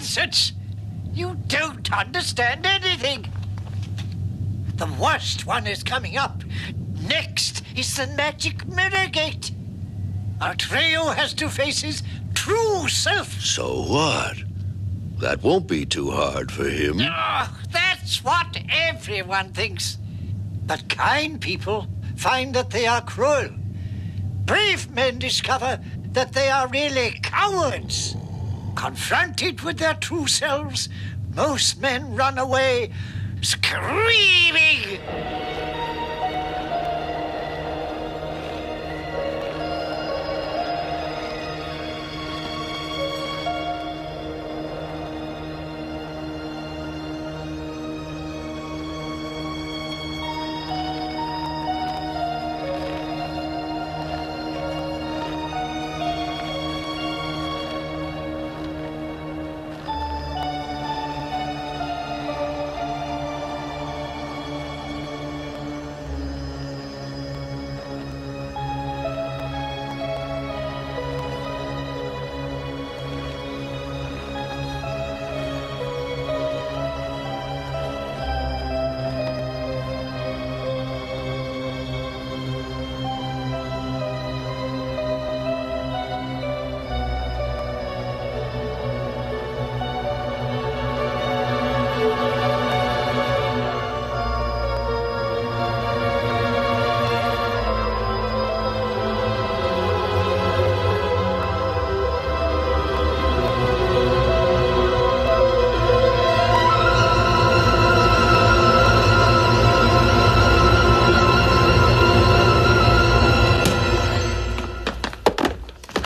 Nonsense! You don't understand anything. The worst one is coming up. Next is the magic mirror gate. Atreyu has to face his true self. So what? That won't be too hard for him. Oh, that's what everyone thinks. But kind people find that they are cruel. Brave men discover that they are really cowards. Confronted with their true selves, most men run away screaming.